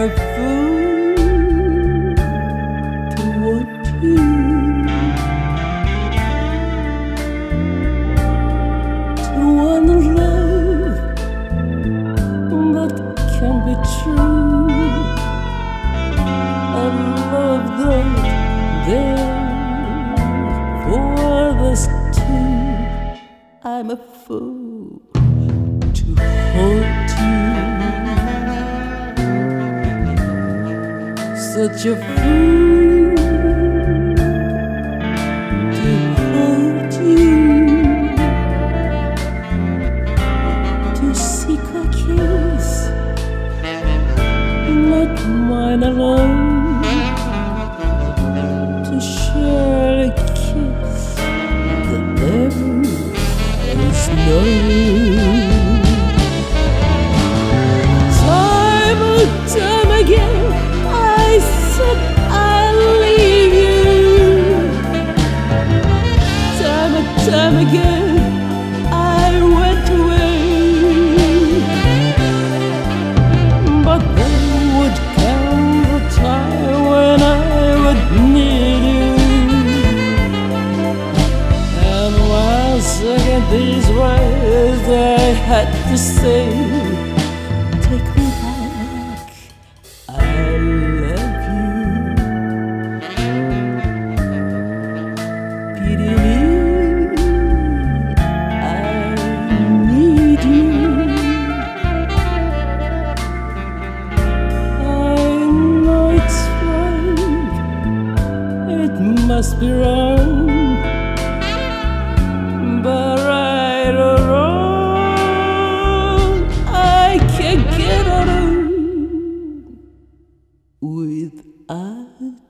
am a fool to want you. To want a love that can be true. A love that there for us two. I'm a fool. such a fool. these words I had to say. Take me back, I love you. Pity me, I need you. I know it's wrong, it must be wrong. with us.